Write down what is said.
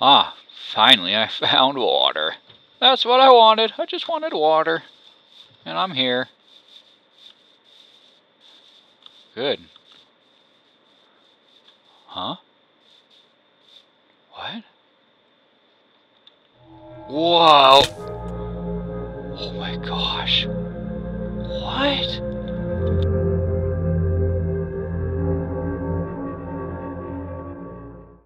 Ah, finally I found water. That's what I wanted. I just wanted water. And I'm here. Good. Huh? What? Whoa! Oh my gosh. What?